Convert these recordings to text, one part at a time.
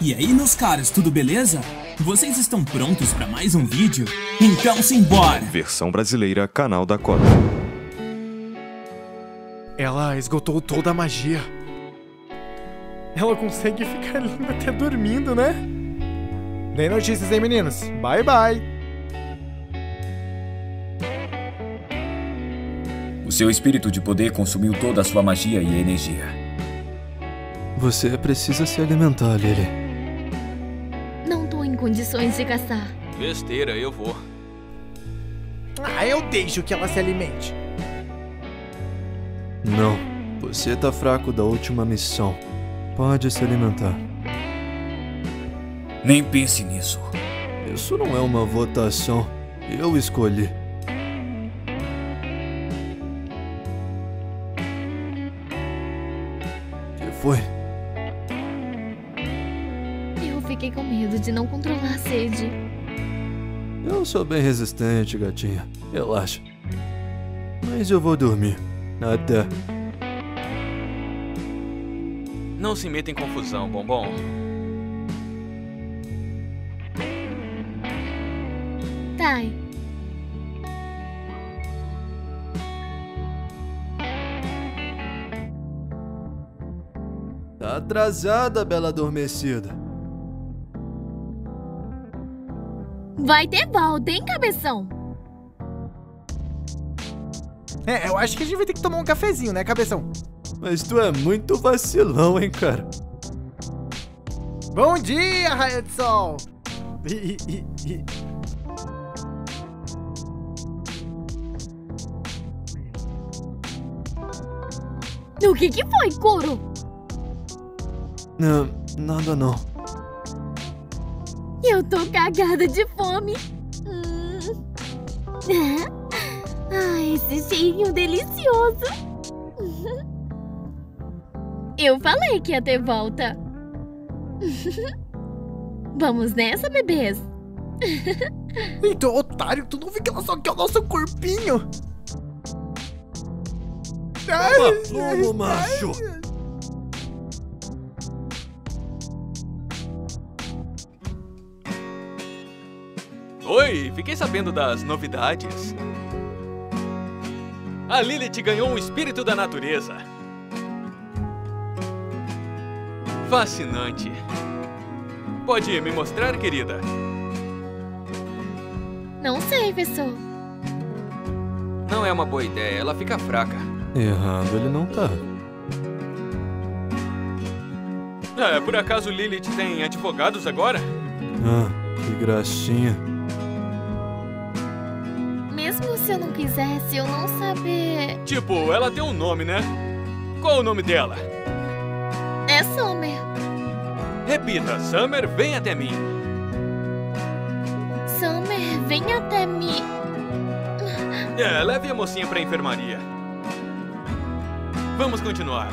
E aí, meus caras, tudo beleza? Vocês estão prontos para mais um vídeo? Então simbora! Versão brasileira, canal da Cota. Ela esgotou toda a magia. Ela consegue ficar linda até dormindo, né? Nem notícias, hein, meninos? Bye, bye. O seu espírito de poder consumiu toda a sua magia e energia. Você precisa se alimentar, Lily. Condições de caçar. Besteira, eu vou. Ah, eu deixo que ela se alimente. Não, você tá fraco da última missão. Pode se alimentar. Nem pense nisso. Isso não é uma votação. Eu escolhi. Que foi? Eu fiquei com medo de não controlar sede. Eu sou bem resistente, gatinha. Relaxa. Mas eu vou dormir. Até. Não se meta em confusão, bombom. Tai, Tá atrasada, bela adormecida. Vai ter volta, hein, cabeção? É, eu acho que a gente vai ter que tomar um cafezinho, né, cabeção? Mas tu é muito vacilão, hein, cara? Bom dia, raio de sol! Ih, ih, ih. O que que foi, couro? Não, nada não. Eu tô cagada de fome. Hum. Ah, esse cheirinho delicioso. Eu falei que ia ter volta. Vamos nessa, bebês? Então, otário, tu não vê que ela só quer o nosso corpinho? Toma plumo, macho! Oi, fiquei sabendo das novidades. A Lilith ganhou um espírito da natureza. Fascinante. Pode me mostrar, querida? Não sei, pessoal. Não é uma boa ideia, ela fica fraca. Errado ele não tá. É, por acaso Lilith tem advogados agora? Ah, que gracinha. Se eu não quisesse, eu não saber. Tipo, ela tem um nome, né? Qual o nome dela? É Summer. Repita, Summer, vem até mim. Summer, vem até mim. É, leve a mocinha pra enfermaria. Vamos continuar.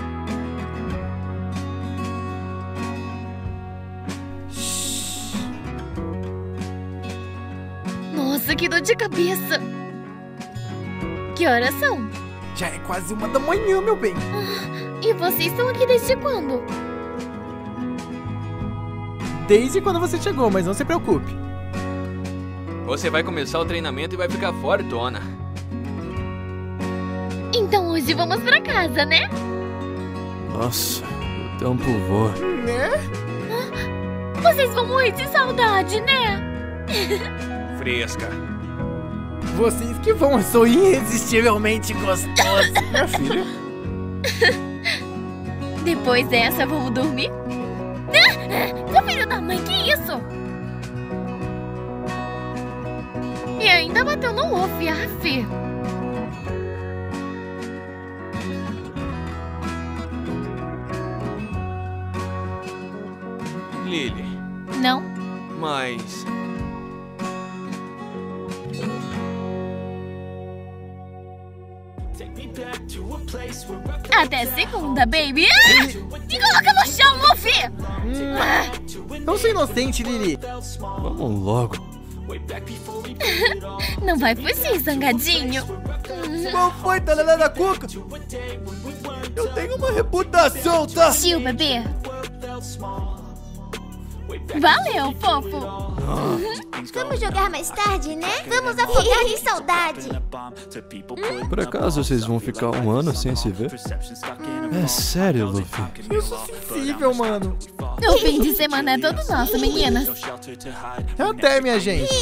Nossa, que dor de cabeça. Que horas são? Já é quase uma da manhã, meu bem. E vocês estão aqui desde quando? Desde quando você chegou, mas não se preocupe. Você vai começar o treinamento e vai ficar fortona. Então hoje vamos pra casa, né? Nossa, o tempo voa. Né? Vocês vão morrer de saudade, né? Fresca. Vocês que vão, eu sou irresistivelmente gostoso. Minha filha. Depois dessa, vamos dormir? Ah, Seu filho da mãe, que isso? E ainda bateu no Luffy, af. Lily, Não? mas. Até segunda, baby. Ah! Me coloca no chão, Luffy! Ah, Não sou inocente, Lili. Vamos logo. Não vai fugir, zangadinho. Qual foi, Talalé da Cuca? Eu tenho uma reputação, tá? Tio, bebê. Valeu, fofo. Vamos jogar mais tarde, né? Vamos afogar de saudade. Por acaso vocês vão ficar um ano sem se ver? É sério, Luffy. Possível, mano. O fim de semana é todo nosso, meninas. Até, minha gente.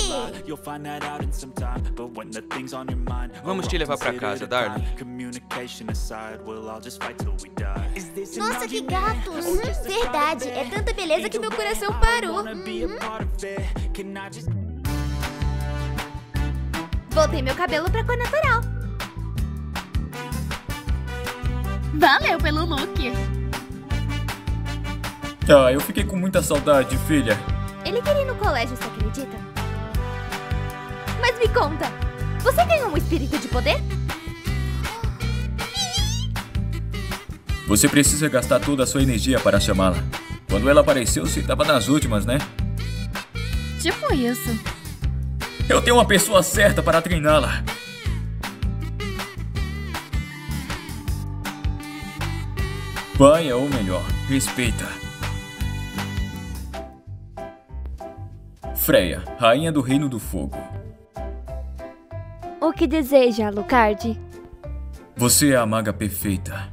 Vamos te levar pra casa, Darling. Nossa, que gatos. Uhum, verdade. É tanta beleza que meu coração parou. Uhum. Voltei meu cabelo pra cor natural. Valeu pelo look. Ah, eu fiquei com muita saudade, filha. Ele queria ir no colégio, você acredita? Mas me conta, você ganhou um espírito de poder? Você precisa gastar toda a sua energia para chamá-la. Quando ela apareceu, você estava nas últimas, né? Tipo isso. Eu tenho uma pessoa certa para treiná-la. Banha, ou melhor, respeita. Freya, rainha do Reino do Fogo. O que deseja, Alucard? Você é a maga perfeita.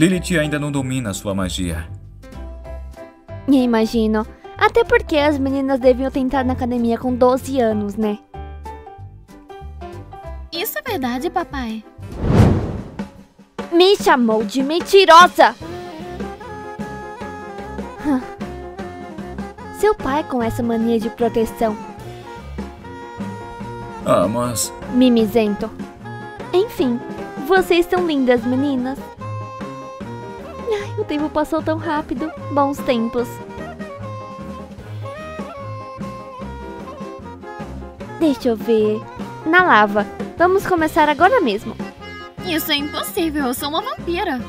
Lilith ainda não domina sua magia. Imagino. Até porque as meninas deviam tentar na academia com 12 anos, né? Isso é verdade, papai. Me chamou de mentirosa! Seu pai com essa mania de proteção. Ah, mas. Mimizento. Enfim, vocês são lindas, meninas. Tempo passou tão rápido. Bons tempos. Deixa eu ver. Na lava. Vamos começar agora mesmo. Isso é impossível, eu sou uma vampira.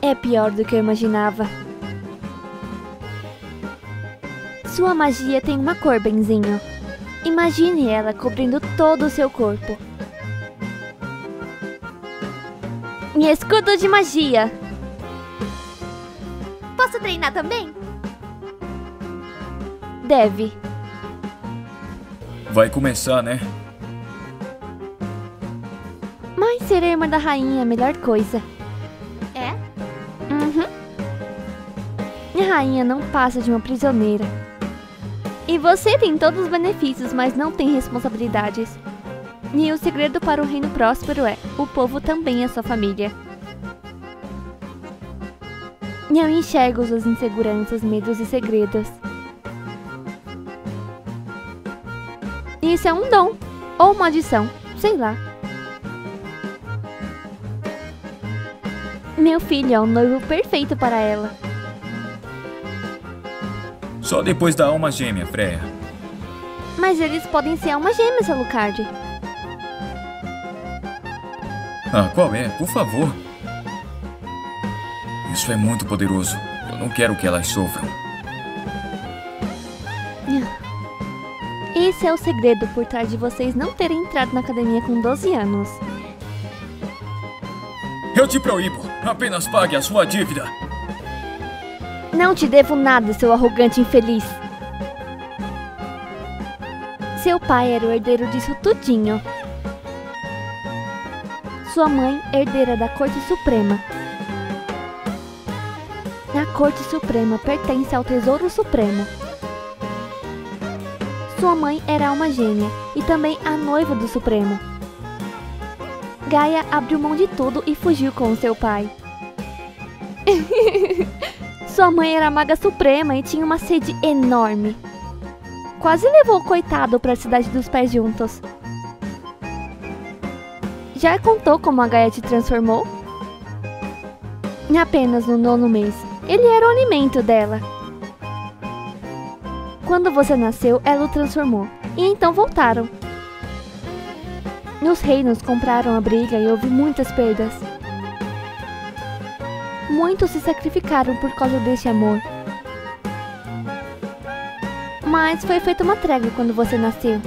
É pior do que eu imaginava. Sua magia tem uma cor, Benzinho. Imagine ela cobrindo todo o seu corpo. E escudo de magia. Posso treinar também? Deve. Vai começar, né? Mas ser irmã da rainha é a melhor coisa. É? Uhum. A rainha não passa de uma prisioneira. E você tem todos os benefícios, mas não tem responsabilidades. E o segredo para um reino próspero é: o povo também é sua família. E eu enxergo suas inseguranças, medos e segredos. Isso é um dom ou uma maldição, sei lá. Meu filho é o noivo perfeito para ela. Só depois da alma gêmea, Freya. Mas eles podem ser almas gêmeas, Alucard. Ah, qual é? Por favor. Isso é muito poderoso. Eu não quero que elas sofram. Esse é o segredo por trás de vocês não terem entrado na academia com 12 anos. Eu te proíbo. Apenas pague a sua dívida. Não te devo nada, seu arrogante infeliz. Seu pai era o herdeiro disso tudinho. Sua mãe, herdeira da Corte Suprema. A Corte Suprema pertence ao Tesouro Supremo. Sua mãe era alma gêmea e também a noiva do Supremo. Gaia abriu mão de tudo e fugiu com seu pai. Sua mãe era maga suprema e tinha uma sede enorme. Quase levou o coitado para a cidade dos pés juntos. Já contou como a Gaia te transformou? Apenas no nono mês. Ele era o alimento dela. Quando você nasceu, ela o transformou. E então voltaram. Os reinos compraram a briga e houve muitas perdas. Muitos se sacrificaram por causa desse amor. Mas foi feita uma trégua quando você nasceu.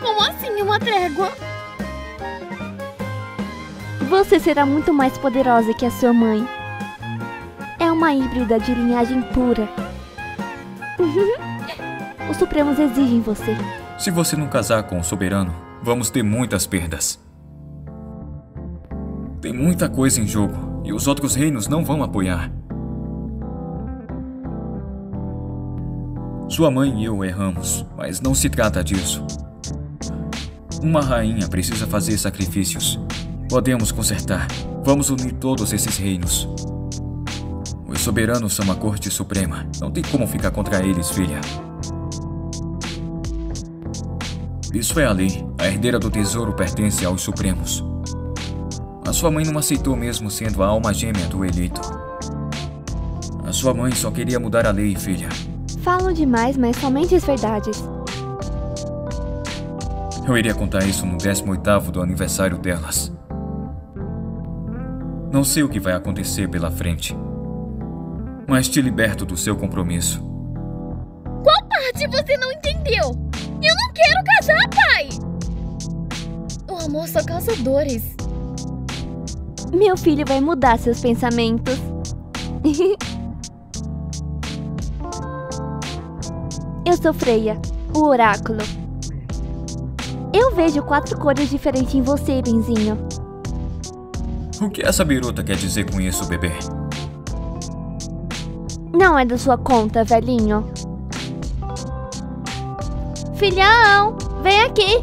Como assim uma trégua? Você será muito mais poderosa que a sua mãe. É uma híbrida de linhagem pura. Os Supremos exigem você. Se você não casar com o soberano, vamos ter muitas perdas. Tem muita coisa em jogo e os outros reinos não vão apoiar. Sua mãe e eu erramos, mas não se trata disso. Uma rainha precisa fazer sacrifícios. Podemos consertar. Vamos unir todos esses reinos. Os soberanos são a corte suprema. Não tem como ficar contra eles, filha. Isso é a lei. A herdeira do tesouro pertence aos supremos. A sua mãe não aceitou mesmo sendo a alma gêmea do eleito. A sua mãe só queria mudar a lei, filha. Falam demais, mas somente as verdades. Eu iria contar isso no 18º do aniversário delas. Não sei o que vai acontecer pela frente. Mas te liberto do seu compromisso. Qual parte você não entendeu? Eu não quero casar, pai! O amor só causa dores. Meu filho vai mudar seus pensamentos. Eu sou Freia, o oráculo. Eu vejo quatro cores diferentes em você, Benzinho. O que essa biruta quer dizer com isso, bebê? Não é da sua conta, velhinho. Filhão, vem aqui.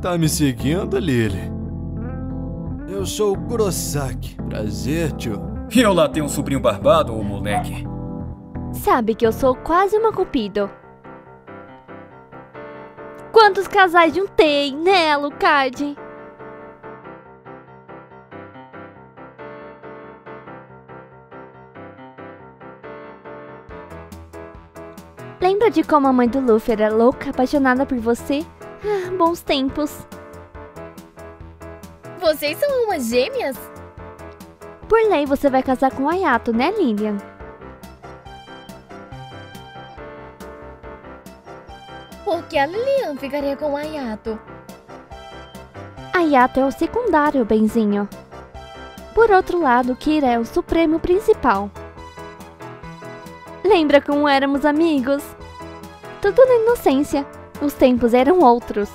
Tá me seguindo, Lily? Eu sou o Kurosaki. Prazer, tio. E eu lá tenho um sobrinho barbado, ô moleque. Sabe que eu sou quase uma cupido. Quantos casais juntei, né, Lucard? Lembra de como a mãe do Luffy era louca, apaixonada por você? Ah, bons tempos. Vocês são umas gêmeas? Por lei, você vai casar com o Ayato, né, Lilian? Por que a Lilian ficaria com o Ayato? Ayato é o secundário, benzinho. Por outro lado, Kira é o supremo principal. Lembra como éramos amigos? Tudo na inocência. Os tempos eram outros.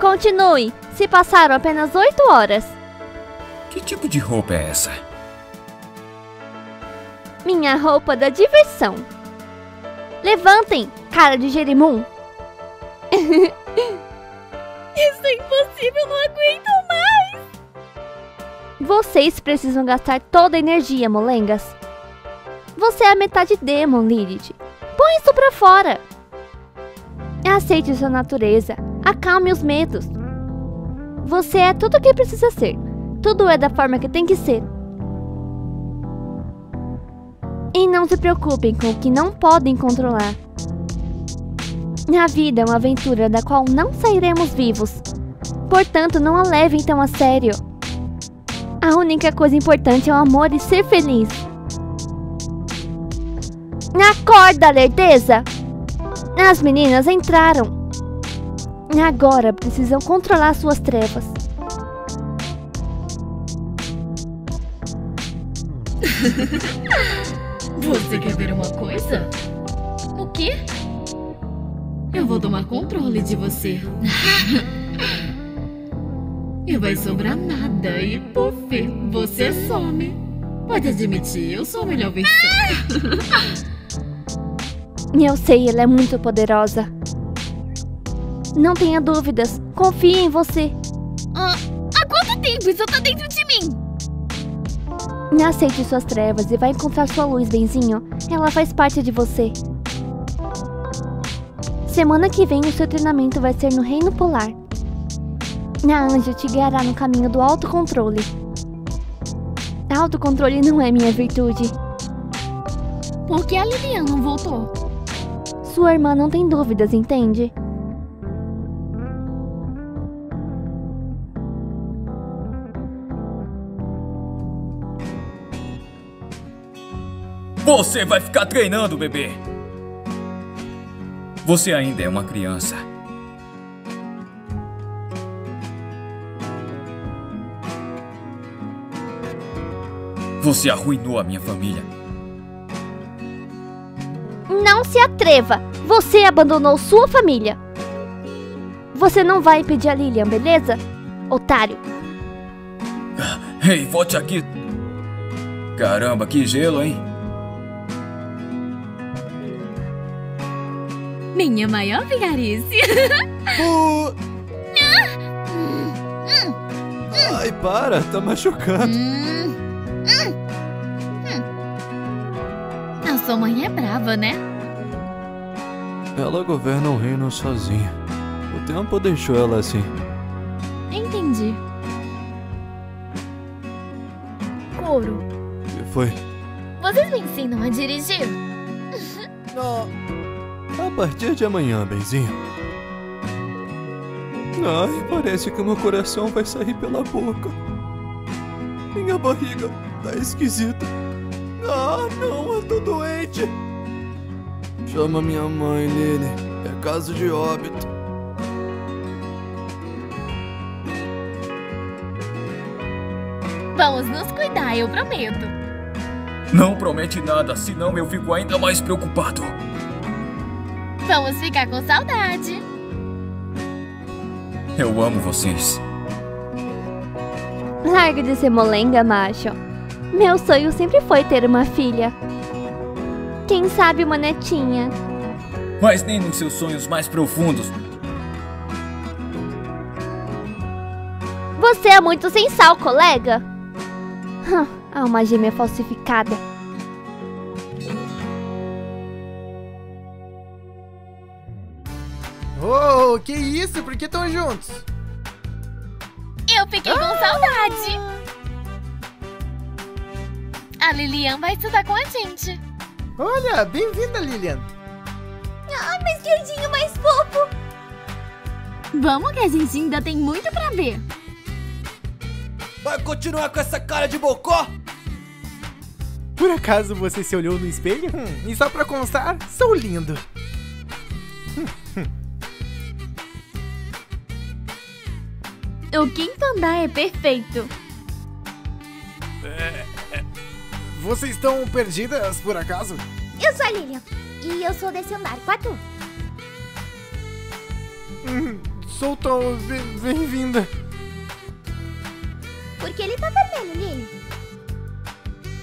Continue. Se passaram apenas oito horas. Que tipo de roupa é essa? Minha roupa da diversão. Levantem, cara de Jerimum. Isso é impossível, não aguento! Vocês precisam gastar toda a energia, molengas. Você é a metade Demon, Lilith. Põe isso pra fora. Aceite sua natureza. Acalme os medos. Você é tudo o que precisa ser. Tudo é da forma que tem que ser. E não se preocupem com o que não podem controlar. A vida é uma aventura da qual não sairemos vivos. Portanto, não a levem tão a sério. A única coisa importante é o amor e ser feliz. Acorda, lerdeza! As meninas entraram. Agora precisam controlar suas trevas. Você quer ver uma coisa? O quê? Eu vou tomar controle de você. E vai sobrar nada e puf, você some. Pode admitir, eu sou a melhor versão. Eu sei, ela é muito poderosa. Não tenha dúvidas, confie em você. Ah, há quanto tempo isso tá dentro de mim? Aceite suas trevas e vai encontrar sua luz, benzinho. Ela faz parte de você. Semana que vem o seu treinamento vai ser no Reino Polar. A Anja te guiará no caminho do autocontrole. Autocontrole não é minha virtude. Por que a Lilian não voltou? Sua irmã não tem dúvidas, entende? Você vai ficar treinando, bebê! Você ainda é uma criança. Você arruinou a minha família. Não se atreva! Você abandonou sua família! Você não vai impedir a Lilian, beleza? Otário! Ei, volte aqui! Caramba, que gelo, hein? Minha maior vigarice. Uh, ai, para, tá machucando. Sua mãe é brava, né? Ela governa o reino sozinha. O tempo deixou ela assim. Entendi. Couro, E foi? vocês me ensinam a dirigir? A partir de amanhã, benzinho. Ai, parece que meu coração vai sair pela boca. Minha barriga tá esquisita. Chama minha mãe, Lily. É caso de óbito. Vamos nos cuidar, eu prometo. Não promete nada, senão eu fico ainda mais preocupado. Vamos ficar com saudade. Eu amo vocês. Larga de ser molenga, macho. Meu sonho sempre foi ter uma filha. Quem sabe uma netinha. Mas nem nos seus sonhos mais profundos. Você é muito sem sal, colega. Hum, Alma gêmea falsificada. Oh, que isso? Por que estão juntos? Eu fiquei com saudade. A Lilian vai estudar com a gente. Olha, bem-vinda, Lilian. Ai, mas que jeitinho mais fofo. Vamos que a gente ainda tem muito pra ver. Vai continuar com essa cara de bocó? Por acaso você se olhou no espelho? Hum, e só pra constar, sou lindo. O quinto andar é perfeito. Vocês estão perdidas, por acaso? Eu sou a Lilian. E eu sou desse andar. Quatro. Hum, sou tão bem- bem-vinda. Por que ele tá vermelho, Lily?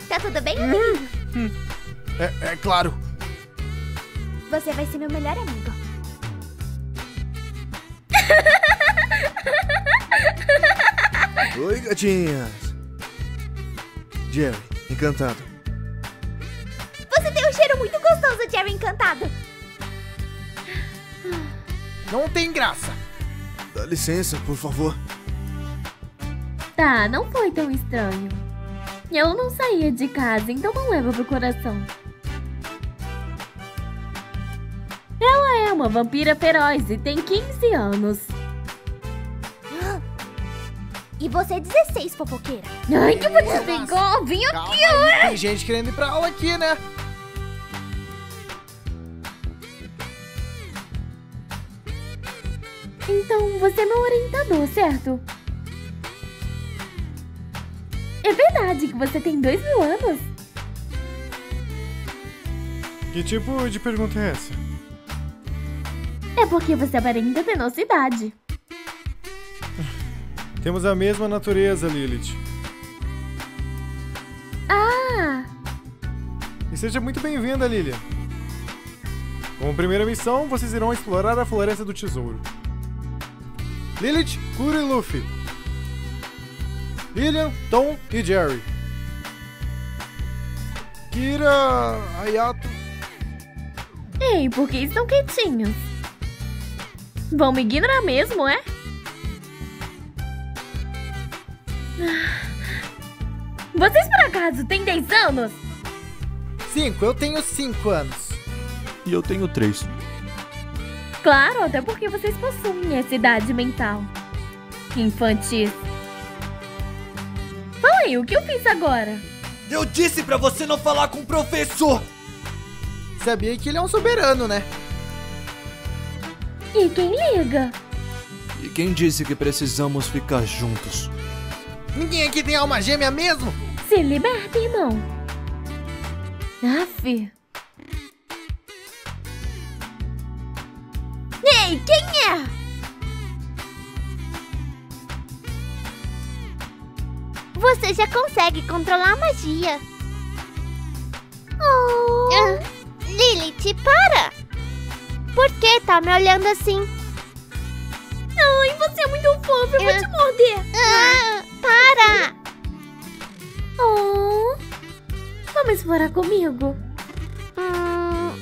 Tá tudo bem, Lily? É, é claro. Você vai ser meu melhor amigo. Oi, gatinhas. Jerry, encantado. Você tem um cheiro muito gostoso, Jerry Encantado. Não tem graça. Dá licença, por favor. Tá, não foi tão estranho. Eu não saía de casa, então não leva pro coração. Ela é uma vampira feroz e tem 15 anos. E você é 16, fofoqueira. Ai, que você pegou! Vem Calma aqui, aí, tem gente querendo ir pra aula aqui, né? Então você é meu orientador, certo? É verdade que você tem dois mil anos? Que tipo de pergunta é essa? É porque você aparenta ter nossa idade. Temos a mesma natureza, Lilith. Ah! E seja muito bem-vinda, Lilian. Como primeira missão, vocês irão explorar a Floresta do Tesouro. Lilith, Kuro e Luffy. Lilian, Tom e Jerry. Kira, Hayato. Ei, por que estão quietinhos? Vão me ignorar mesmo, é? Vocês por acaso têm 10 anos? Cinco, eu tenho cinco anos. E eu tenho três. Claro, até porque vocês possuem essa idade mental. Infantis. Fala aí, o que eu fiz agora? Eu disse pra você não falar com o professor! Sabia que ele é um soberano, né? E quem liga? E quem disse que precisamos ficar juntos? Ninguém aqui tem alma gêmea mesmo? Se liberta, irmão. Aff. Ei, quem é? Você já consegue controlar a magia. Oh. Ah, Lilith, para! Por que tá me olhando assim? Ai, você é muito fofo, eu vou te morder. Ah, para! Oh. Vamos explorar comigo? Hum,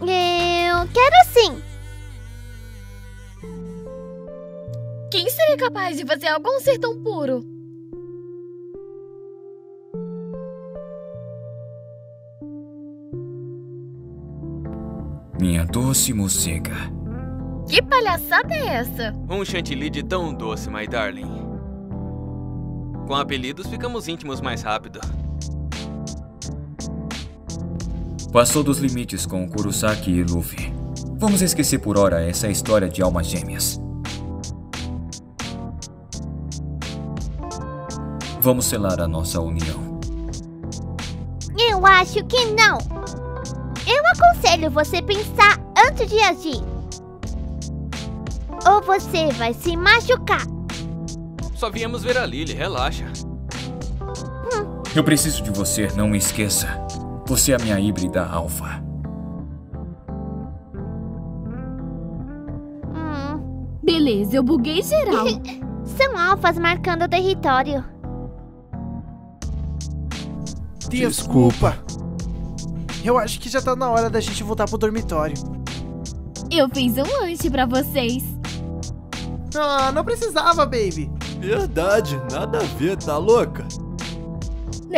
eu quero sim. Quem seria capaz de fazer algo um ser tão puro? Minha doce morcega. Que palhaçada é essa? Um chantilly de tão doce, my darling. Com apelidos ficamos íntimos mais rápido. Passou dos limites com Kurosaki e Luffy. Vamos esquecer por hora essa história de almas gêmeas. Vamos selar a nossa união. Eu acho que não. Eu aconselho você pensar antes de agir. Ou você vai se machucar. Só viemos ver a Lily, relaxa. Eu preciso de você, não me esqueça. Você é a minha híbrida alfa. Hum, Beleza, eu buguei geral. são alfas marcando o território. Desculpa. Eu acho que já tá na hora da gente voltar pro dormitório. Eu fiz um lanche pra vocês. Ah, não precisava, baby. Verdade, nada a ver, tá louca?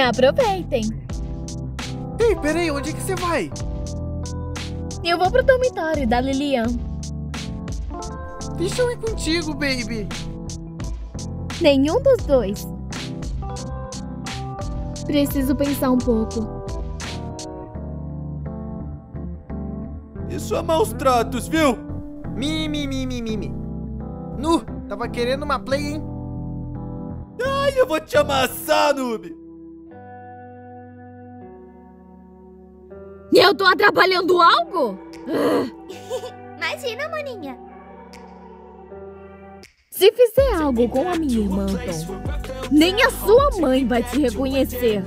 Aproveitem. Ei, peraí, onde é que você vai? Eu vou pro dormitório da Lilian. Deixa eu ir contigo, baby. Nenhum dos dois. Preciso pensar um pouco. Isso é maus tratos, viu? Mimi, mimi, mimi. Nu, tava querendo uma play, hein? Ai, eu vou te amassar, noob! Eu tô atrapalhando algo? Imagina, maninha. Se fizer algo com a minha irmã, Tom, nem a sua mãe vai te reconhecer.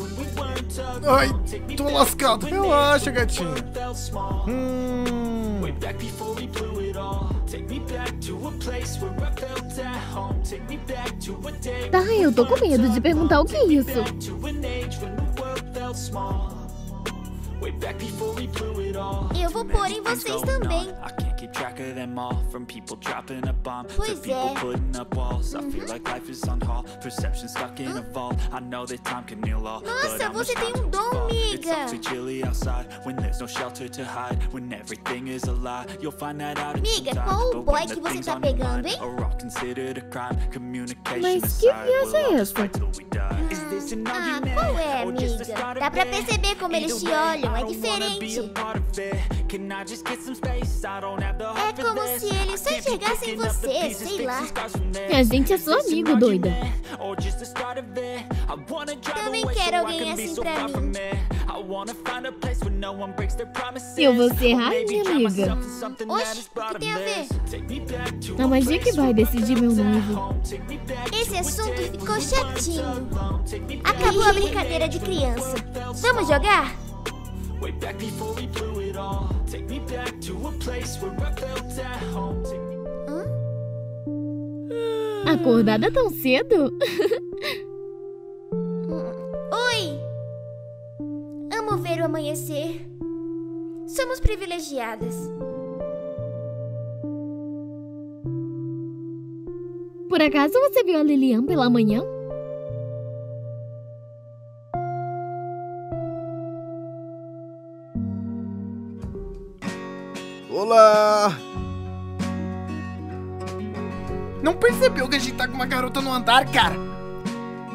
Ai, tô lascado. Relaxa, gatinho. Hum. Tá, eu tô com medo de perguntar o que é isso. Eu vou pôr em vocês também. Keep track of them all From people dropping a bomb Pois To people é. putting up walls I feel like life is on hold Perception stuck in a vault I know that time can heal all Nossa, você tem um dom, miga. awfully chilly outside When there's no shelter to hide When everything is a lie You'll find that out in Miga, qual o boy que você tá pegando, hein? Are all considered a crime Communication Mas que aside viagem é just essa? fight till we die Is this an Ah, qual é, amiga? Dá pra perceber como eles te olham, é diferente. Part of it. Can I just get some space? I don't have the É como se eles só up the você, sei lá. A gente é seu amigo, doida. Também quero alguém assim pra mim. Eu vou ser rainha, amiga. Oxe, o que tem a ver? A magia que vai decidir meu noivo. Esse assunto ficou chatinho. Acabou a brincadeira de criança. Vamos jogar? Way back before we blew it all. Take me back to a place where I felt at home. Take me Acordada tão cedo? Oi! Amo ver o amanhecer. Somos privilegiadas. Por acaso você viu a Lilian pela manhã? Olá! Não percebeu que a gente tá com uma garota no andar, cara?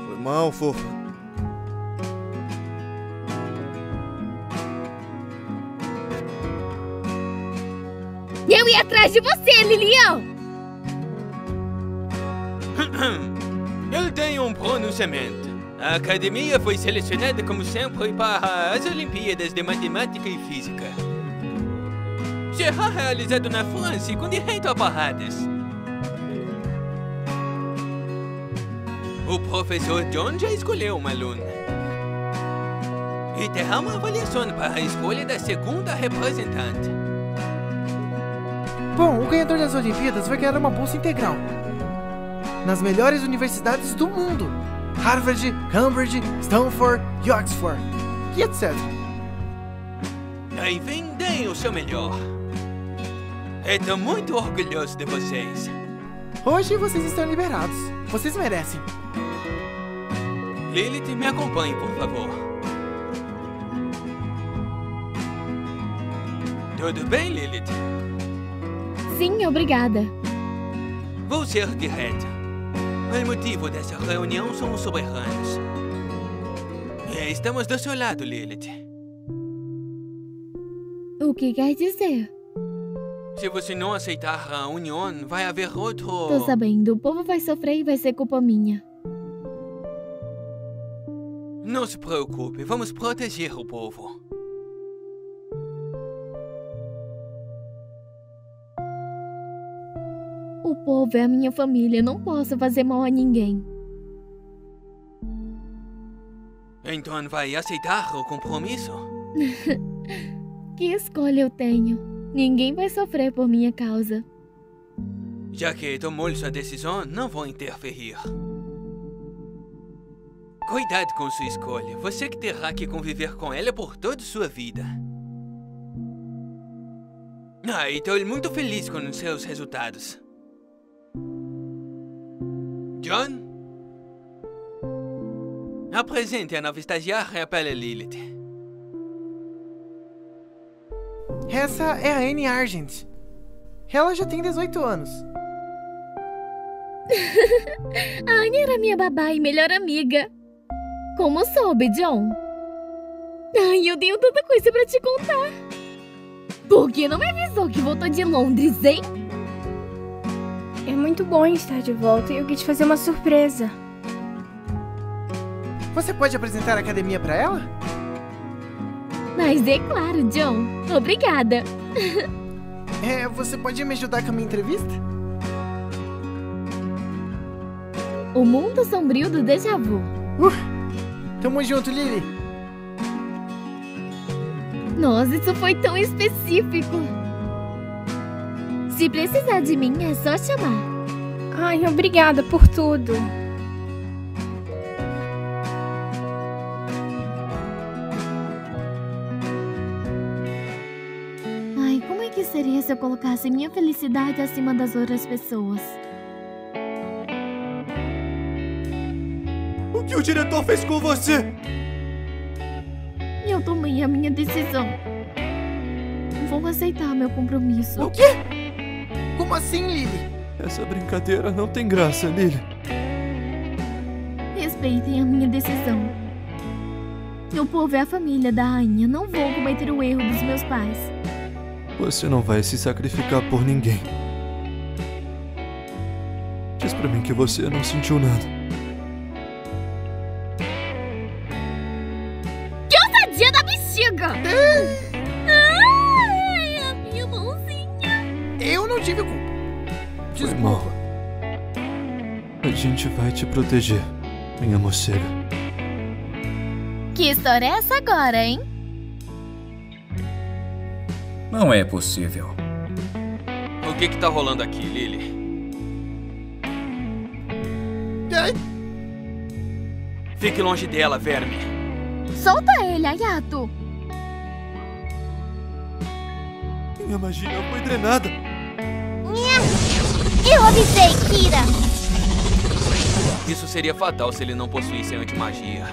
Foi mal, fofa. Eu ia atrás de você, Lilian! Eu tenho um pronunciamento. A academia foi selecionada como sempre para as Olimpíadas de Matemática e Física. Será realizado na França com direito a barradas. O professor John já escolheu uma aluna. E terá uma avaliação para a escolha da segunda representante. Bom, o ganhador das Olimpíadas vai ganhar uma bolsa integral. Nas melhores universidades do mundo. Harvard, Cambridge, Stanford e Oxford. E etc. Aí vem, deem o seu melhor. Estou muito orgulhoso de vocês. Hoje vocês estão liberados. Vocês merecem. Lilith, me acompanhe, por favor. Tudo bem, Lilith? Sim, obrigada. Vou ser direta. O motivo dessa reunião são os soberanos. E estamos do seu lado, Lilith. O que quer dizer? Se você não aceitar a união, vai haver outro... Tô sabendo, o povo vai sofrer e vai ser culpa minha. Não se preocupe, vamos proteger o povo. O povo é a minha família, não posso fazer mal a ninguém. Então vai aceitar o compromisso? que escolha eu tenho? Ninguém vai sofrer por minha causa. Já que tomou sua decisão, não vou interferir. Cuidado com sua escolha. Você que terá que conviver com ela por toda sua vida. Ah, estou muito feliz com os seus resultados. John? Apresente a nova estagiária para Lilith. Essa é a Anne Argent. Ela já tem 18 anos. a Anne era minha babá e melhor amiga. Como soube, John? Ai, eu tenho tanta coisa pra te contar. Por que não me avisou que voltou de Londres, hein? É muito bom estar de volta e eu quis te fazer uma surpresa. Você pode apresentar a academia para ela? Mas é claro, John. Obrigada. é, você pode me ajudar com a minha entrevista? O mundo sombrio do déjà vu. Uh, tamo junto, Lily. Nossa, isso foi tão específico. Se precisar de mim, é só chamar. Ai, obrigada por tudo. Eu colocasse minha felicidade acima das outras pessoas? O que o diretor fez com você? Eu tomei a minha decisão. Vou aceitar meu compromisso. O quê? Como assim, Lily? Essa brincadeira não tem graça, Lily. Respeitem a minha decisão. O povo é a família da rainha. Não vou cometer o erro dos meus pais. Você não vai se sacrificar por ninguém. Diz pra mim que você não sentiu nada. Que ousadia da bexiga! Ai, a minha mãozinha. Eu não tive culpa. Foi mal. A gente vai te proteger, minha morcega. Que história é essa agora, hein? Não é possível. O que que tá rolando aqui, Lily? Fique longe dela, verme. Solta ele, Ayato. Minha magia foi drenada. Eu avisei, Kira. Isso seria fatal se ele não possuísse antimagia.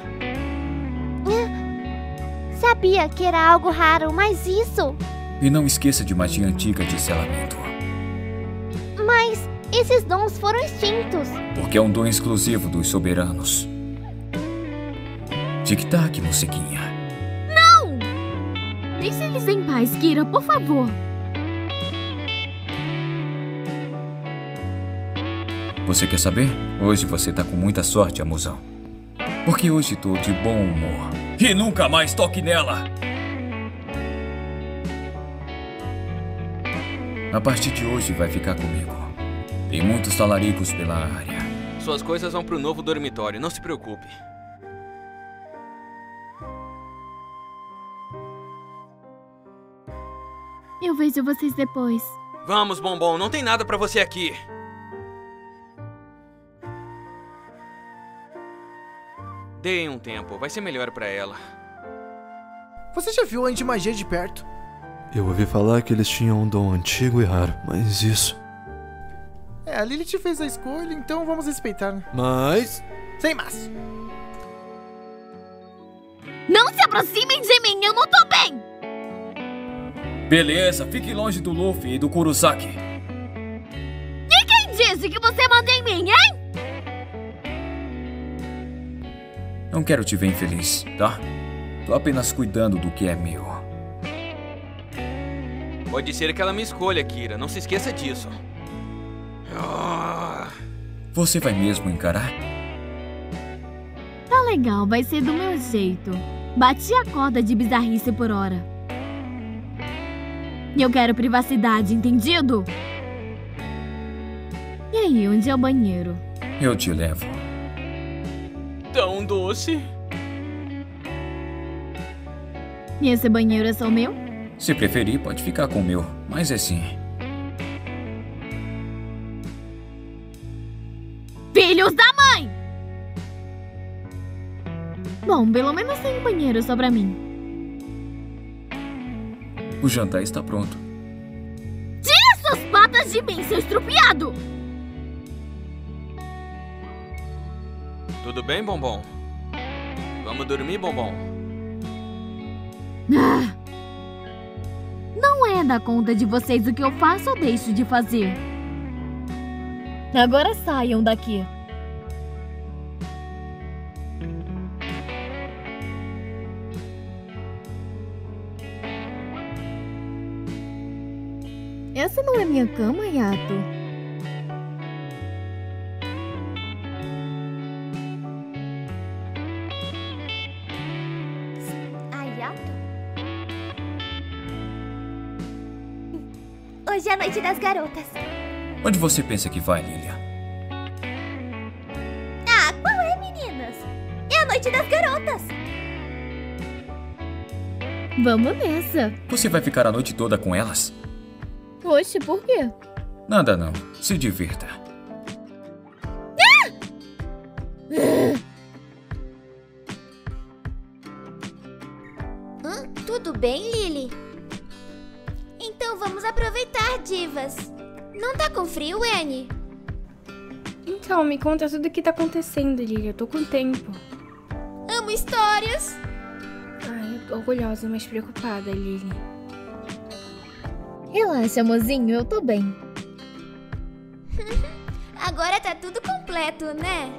Sabia que era algo raro, mas isso... E não esqueça de magia antiga de selamento. Mas esses dons foram extintos. Porque é um dom exclusivo dos soberanos. Tic-tac, musiquinha. Não! Deixe eles em paz, Kira, por favor. Você quer saber? Hoje você tá com muita sorte, Amuzão. Porque hoje tô de bom humor. E nunca mais toque nela! A partir de hoje vai ficar comigo. Tem muitos talaricos pela área. Suas coisas vão pro novo dormitório, não se preocupe. Eu vejo vocês depois. Vamos, bombom, não tem nada pra você aqui. Deem um tempo, vai ser melhor pra ela. Você já viu a antimagia de perto? Eu ouvi falar que eles tinham um dom antigo e raro, mas isso. É, a Lilith fez a escolha, então vamos respeitar, né? Mas. Sem mas. Não se aproximem de mim, eu não tô bem! Beleza, fique longe do Luffy e do Kurosaki. E quem disse que você manda em mim, hein? Não quero te ver infeliz, tá? Tô apenas cuidando do que é meu. Pode ser que ela me escolha, Kira. Não se esqueça disso. Ah. Você vai mesmo encarar? Tá legal, vai ser do meu jeito. Bati a corda de bizarrice por hora. E eu quero privacidade, entendido? E aí, onde é o banheiro? Eu te levo. Tão doce. E esse banheiro é só meu? Se preferir, pode ficar com o meu, mas é sim. Filhos da mãe! Bom, pelo menos tem um banheiro só pra mim. O jantar está pronto. Tira suas patas de mim, seu estrupiado! Tudo bem, bombom? Vamos dormir, bombom? Ah! Da conta de vocês o que eu faço ou deixo de fazer. Agora saiam daqui. Essa não é minha cama, Yato. Noite das garotas. Onde você pensa que vai, Lilia? Ah, qual é, meninas? É a noite das garotas. Vamos nessa. Você vai ficar a noite toda com elas? Oxe, por quê? Nada não. Se divirta. Então, me conta tudo o que tá acontecendo, Lily. Eu tô com tempo. Amo histórias. Ai, eu tô orgulhosa, mas preocupada, Lily. Relaxa, mozinho, eu tô bem. Agora tá tudo completo, né?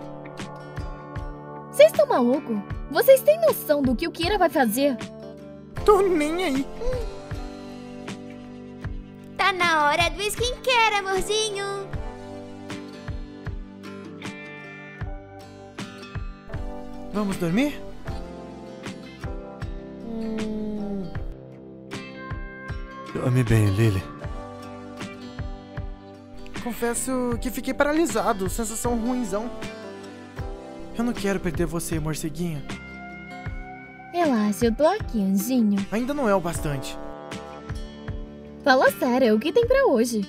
Vocês estão malucos? Vocês têm noção do que o Kira vai fazer? Tô nem aí. Tá na hora do skincare, amorzinho. Vamos dormir? Dorme bem, Lily. Confesso que fiquei paralisado, sensação ruimzão. Eu não quero perder você, morceguinha. Relaxa, eu tô aqui, anjinho. Ainda não é o bastante. Fala sério, o que tem pra hoje?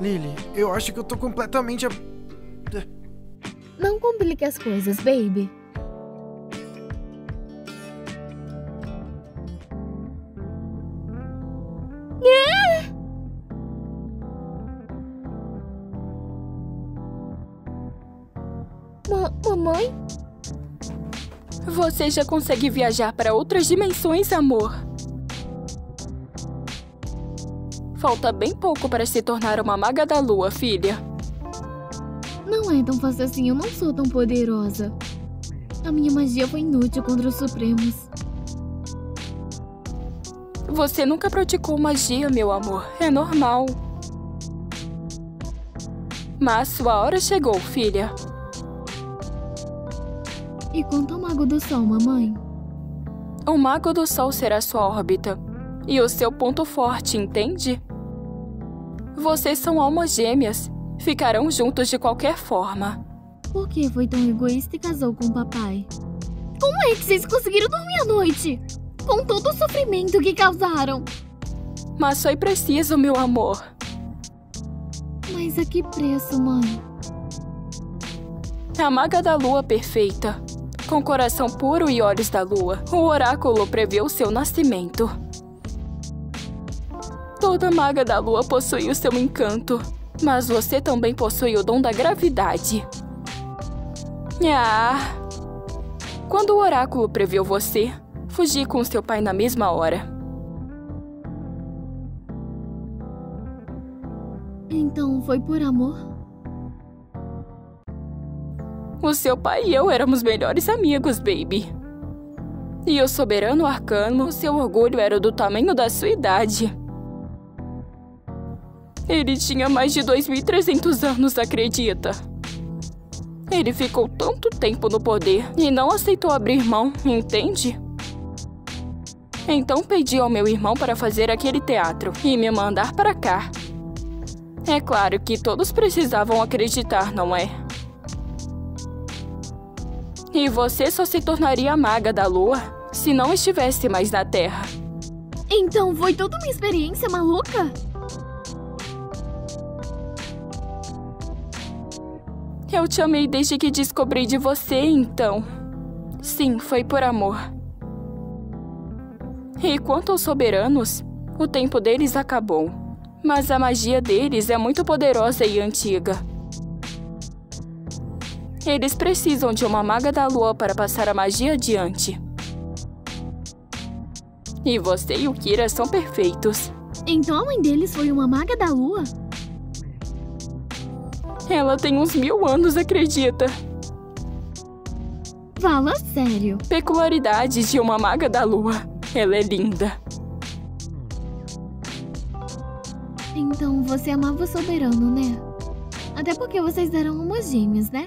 Lily, eu acho que eu tô completamente. Não complique as coisas, baby. Ma mamãe? Você já consegue viajar para outras dimensões, amor. Falta bem pouco para se tornar uma maga da lua, filha. Não é tão fácil assim, eu não sou tão poderosa. A minha magia foi inútil contra os Supremos. Você nunca praticou magia, meu amor. É normal. Mas sua hora chegou, filha. E quanto ao Mago do Sol, mamãe? O Mago do Sol será sua órbita. E o seu ponto forte, entende? Vocês são almas gêmeas. Ficarão juntos de qualquer forma. Por que foi tão egoísta e casou com o papai? Como é que vocês conseguiram dormir à noite? Com todo o sofrimento que causaram. Mas foi preciso, meu amor. Mas a que preço, mãe? A maga da lua perfeita. Com coração puro e olhos da lua, o oráculo prevê o seu nascimento. Toda maga da lua possui o seu encanto, mas você também possui o dom da gravidade. Ah! Quando o oráculo previu você, fugi com seu pai na mesma hora. Então foi por amor? O seu pai e eu éramos melhores amigos, baby. E o soberano arcano, seu orgulho era do tamanho da sua idade. Ele tinha mais de 2.300 anos, acredita? Ele ficou tanto tempo no poder e não aceitou abrir mão, entende? Então pedi ao meu irmão para fazer aquele teatro e me mandar para cá. É claro que todos precisavam acreditar, não é? E você só se tornaria maga da lua se não estivesse mais na Terra. Então foi toda uma experiência maluca? Eu te amei desde que descobri de você, então. Sim, foi por amor. E quanto aos soberanos, o tempo deles acabou. Mas a magia deles é muito poderosa e antiga. Eles precisam de uma maga da lua para passar a magia adiante. E você e o Kira são perfeitos. Então a mãe deles foi uma maga da lua? Ela tem uns mil anos, acredita? Fala sério. Peculiaridades de uma maga da lua. Ela é linda. Então você amava o soberano, né? Até porque vocês eram homogêneos, né?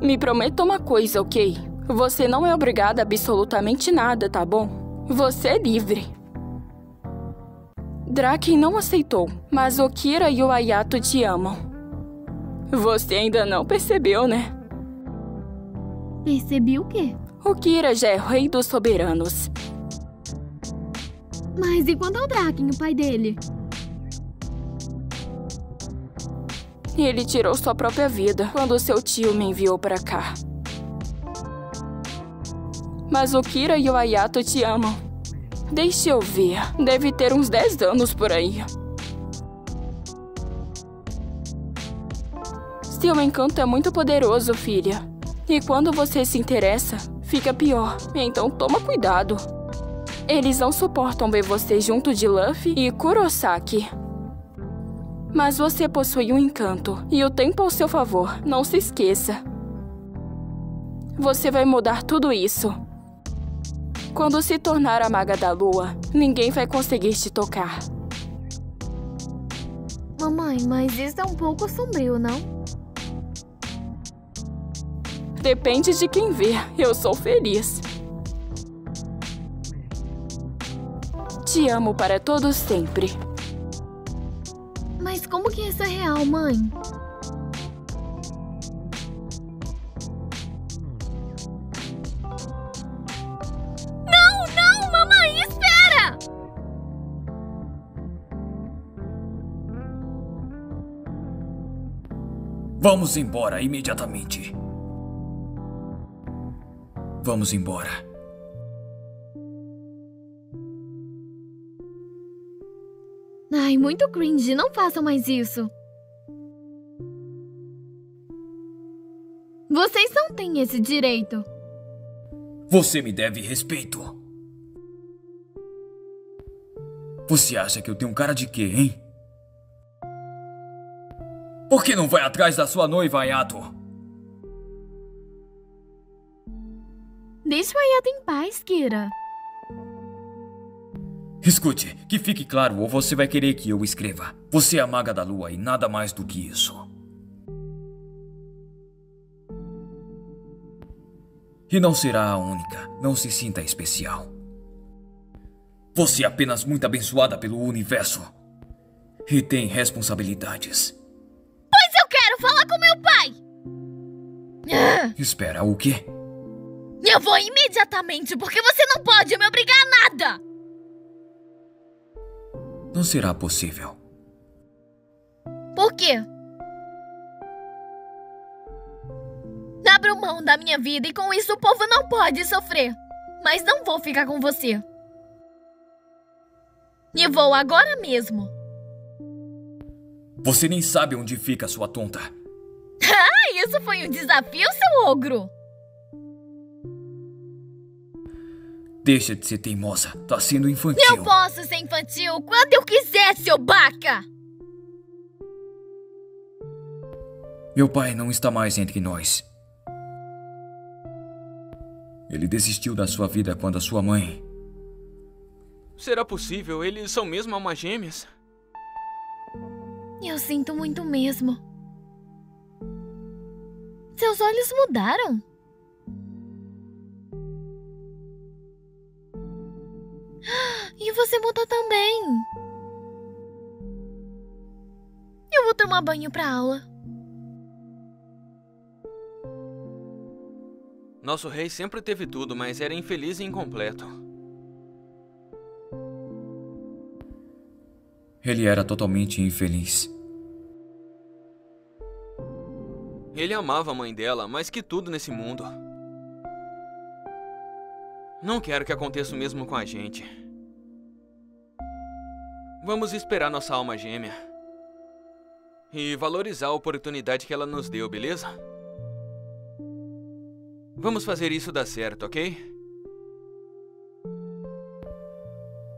Me prometa uma coisa, ok? Você não é obrigada a absolutamente nada, tá bom? Você é livre. Draken não aceitou, mas o Kira e o Ayato te amam. Você ainda não percebeu, né? Percebi o quê? O Kira já é rei dos soberanos. Mas e quanto ao Draken, o pai dele? Ele tirou sua própria vida quando seu tio me enviou para cá. Mas o Kira e o Ayato te amam. Deixe eu ver. Deve ter uns 10 anos por aí. Seu encanto é muito poderoso, filha. E quando você se interessa, fica pior. Então toma cuidado. Eles não suportam ver você junto de Luffy e Kurosaki. Mas você possui um encanto e o tempo ao seu favor, não se esqueça. Você vai mudar tudo isso. Quando se tornar a maga da lua, ninguém vai conseguir te tocar. Mamãe, mas isso é um pouco sombrio, não? Depende de quem vê. Eu sou feliz. Te amo para todos sempre. Mas como que isso é real, mãe? Vamos embora imediatamente. Vamos embora. Ai, muito cringe, não façam mais isso. Vocês não têm esse direito. Você me deve respeito. Você acha que eu tenho cara de quê, hein? Por que não vai atrás da sua noiva, Ayato? Deixa o Ayato em paz, Kira. Escute, que fique claro ou você vai querer que eu escreva. Você é a maga da lua e nada mais do que isso. E não será a única. Não se sinta especial. Você é apenas muito abençoada pelo universo. E tem responsabilidades. Ah, Espera, o quê? Eu vou imediatamente, porque você não pode me obrigar a nada! Não será possível. Por quê? Abro mão da minha vida e com isso o povo não pode sofrer. Mas não vou ficar com você. E vou agora mesmo. Você nem sabe onde fica sua tonta. Isso foi um desafio, seu ogro! Deixa de ser teimosa. Tá sendo infantil. Eu posso ser infantil quando eu quiser, seu baca! Meu pai não está mais entre nós. Ele desistiu da sua vida quando a sua mãe. Será possível? Eles são mesmo almas gêmeas? Eu sinto muito mesmo. Seus olhos mudaram. E você mudou também. Eu vou tomar banho pra aula. Nosso rei sempre teve tudo, mas era infeliz e incompleto. Ele era totalmente infeliz. Ele amava a mãe dela mais que tudo nesse mundo. Não quero que aconteça o mesmo com a gente. Vamos esperar nossa alma gêmea. E valorizar a oportunidade que ela nos deu, beleza? Vamos fazer isso dar certo, ok?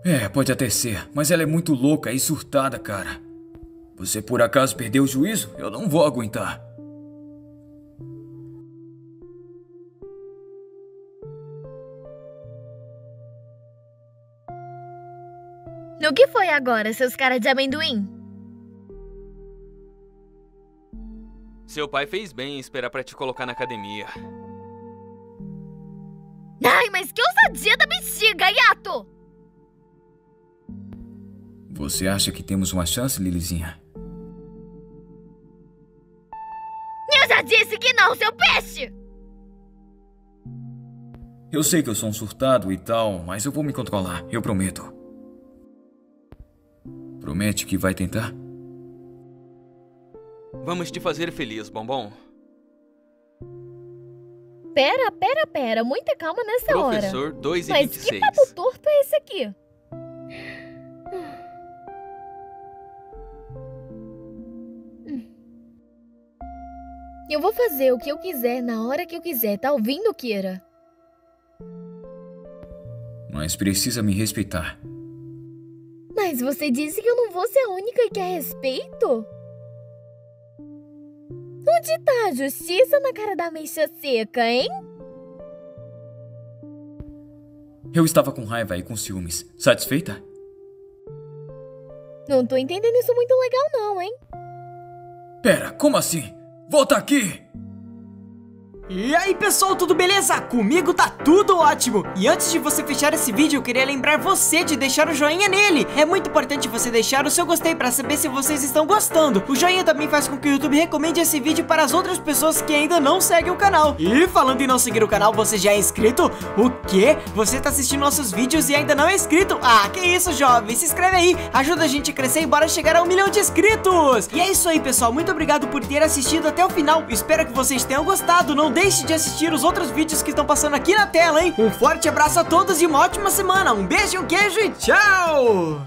É, pode até ser, mas ela é muito louca e surtada, cara. Você por acaso perdeu o juízo? Eu não vou aguentar. No que foi agora, seus caras de amendoim? Seu pai fez bem em esperar pra te colocar na academia. Ai, mas que ousadia da bexiga, Yato! Você acha que temos uma chance, Lilizinha? Eu já disse que não, seu peixe! Eu sei que eu sou um surtado e tal, mas eu vou me controlar, eu prometo. Promete que vai tentar? Vamos te fazer feliz, bombom. Pera, pera, pera. Muita calma nessa hora. Professor 2 e Mas 26. que papo torto é esse aqui? Eu vou fazer o que eu quiser na hora que eu quiser, tá ouvindo, Kira? Mas precisa me respeitar. Mas você disse que eu não vou ser a única que quer respeito? Onde tá a justiça na cara da mexa seca, hein? Eu estava com raiva e com ciúmes. Satisfeita? Não tô entendendo isso muito legal, não, hein? Pera, como assim? Volta aqui! E aí pessoal, tudo beleza? Comigo tá tudo ótimo! E antes de você fechar esse vídeo, eu queria lembrar você de deixar o joinha nele! É muito importante você deixar o seu gostei pra saber se vocês estão gostando. O joinha também faz com que o YouTube recomende esse vídeo para as outras pessoas que ainda não seguem o canal. E falando em não seguir o canal, você já é inscrito? O quê? Você tá assistindo nossos vídeos e ainda não é inscrito? Ah, que isso jovem, se inscreve aí, ajuda a gente a crescer e bora chegar a um milhão de inscritos! E é isso aí pessoal, muito obrigado por ter assistido até o final, espero que vocês tenham gostado, não deixe de assistir os outros vídeos que estão passando aqui na tela, hein? Um forte abraço a todos e uma ótima semana. Um beijo, um queijo e tchau!